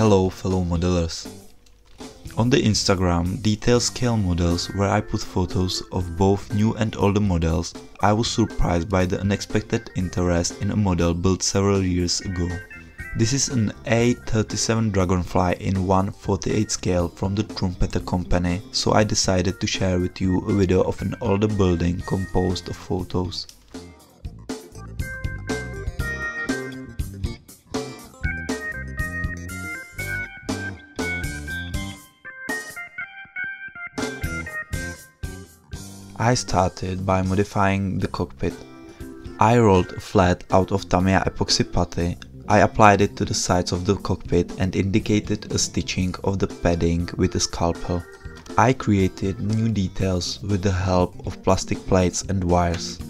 Hello fellow modelers. On the Instagram detail scale models where I put photos of both new and older models, I was surprised by the unexpected interest in a model built several years ago. This is an A37 Dragonfly in 148 scale from the Trumpeter company, so I decided to share with you a video of an older building composed of photos. I started by modifying the cockpit. I rolled a flat out of Tamiya epoxy putty. I applied it to the sides of the cockpit and indicated a stitching of the padding with a scalpel. I created new details with the help of plastic plates and wires.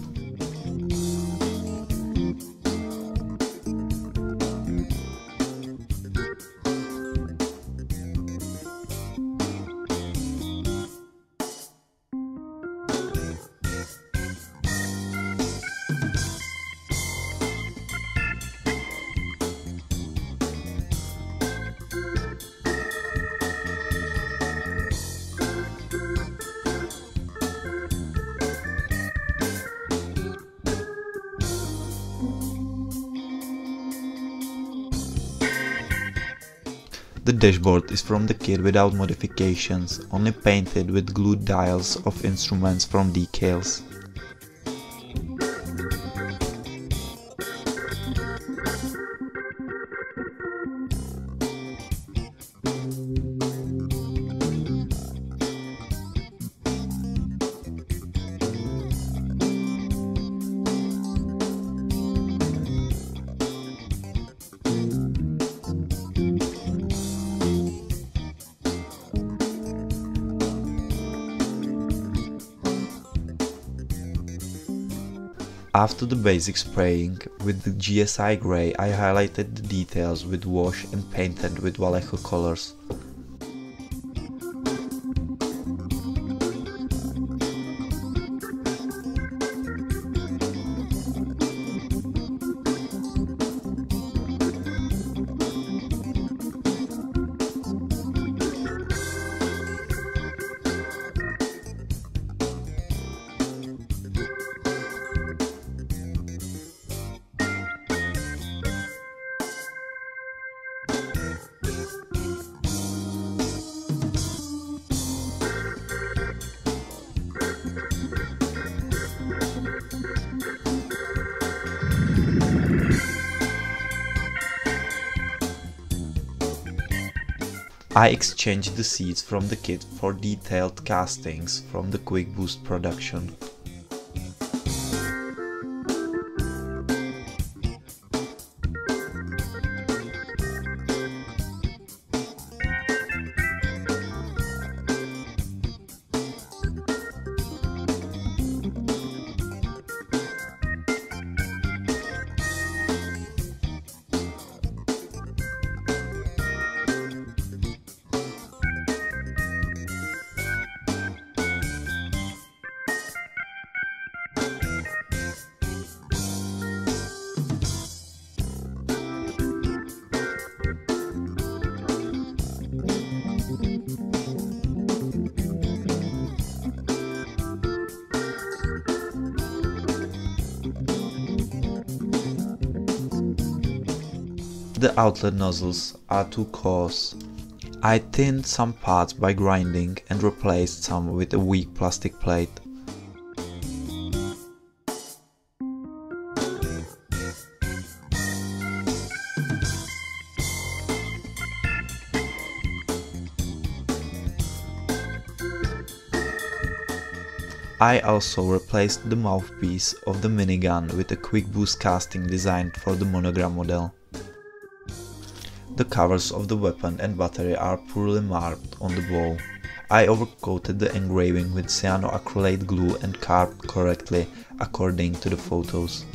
The dashboard is from the kit without modifications, only painted with glued dials of instruments from decals. After the basic spraying with the GSI grey I highlighted the details with wash and painted with Vallejo colors. I exchanged the seeds from the kit for detailed castings from the Quick Boost production. The outlet nozzles are too coarse. I thinned some parts by grinding and replaced some with a weak plastic plate. I also replaced the mouthpiece of the minigun with a quick boost casting designed for the monogram model. The covers of the weapon and battery are poorly marked on the bow. I overcoated the engraving with cyanoacrylate glue and carved correctly according to the photos.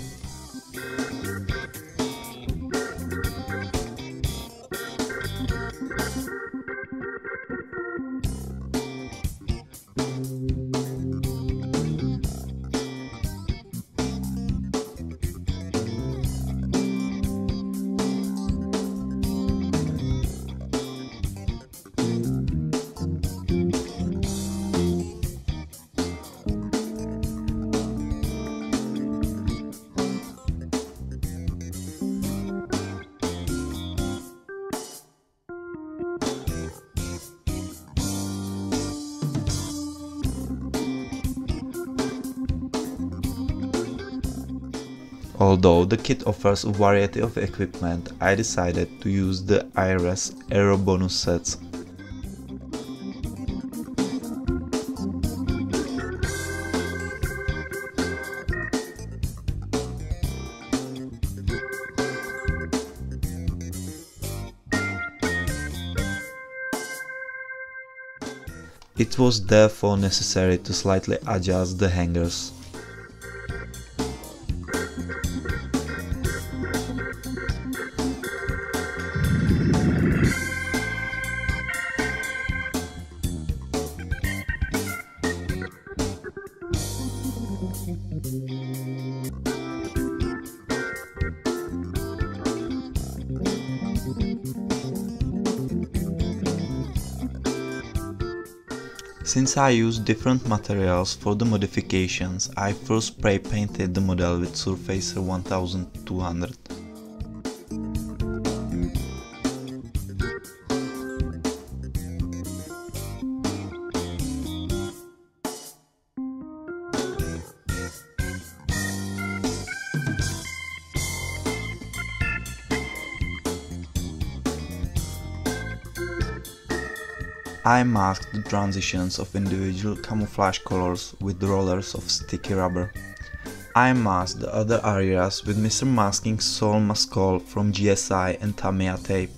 Although the kit offers a variety of equipment, I decided to use the IRS Aero bonus sets It was therefore necessary to slightly adjust the hangers. Since I used different materials for the modifications, I first spray painted the model with Surfacer 1200. I masked the transitions of individual camouflage colors with rollers of sticky rubber. I masked the other areas with Mr. Masking Sol Maskol from GSI and Tamiya tape.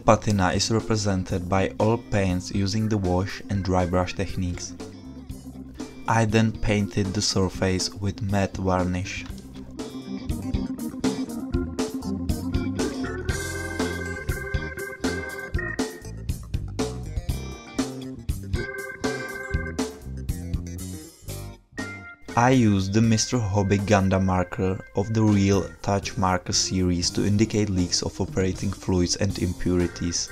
Patina is represented by all paints using the wash and dry brush techniques. I then painted the surface with matte varnish. I used the Mr. Hobby Gundam marker of the Real Touch marker series to indicate leaks of operating fluids and impurities.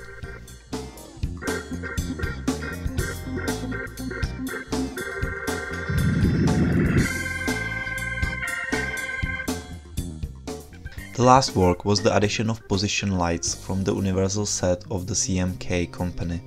The last work was the addition of position lights from the universal set of the CMK company.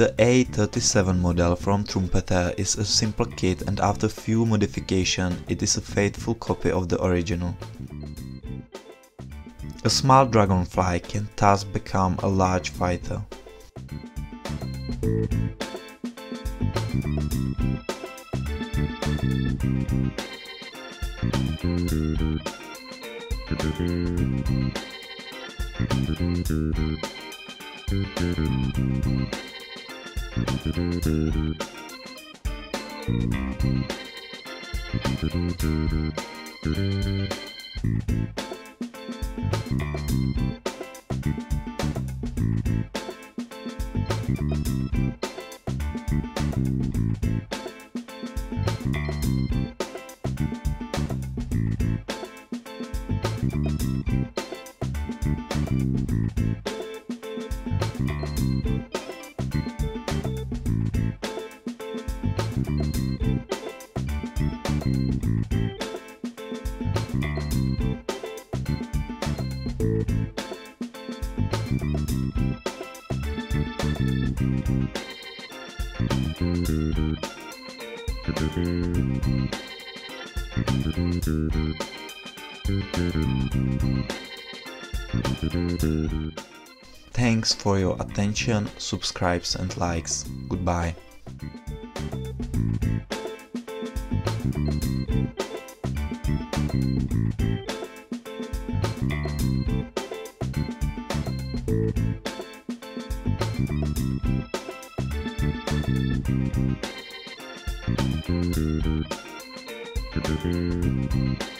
The A37 model from Trumpeter is a simple kit and after few modification it is a faithful copy of the original. A small dragonfly can thus become a large fighter. Thanks for your attention, subscribes and likes. Goodbye. Thank you.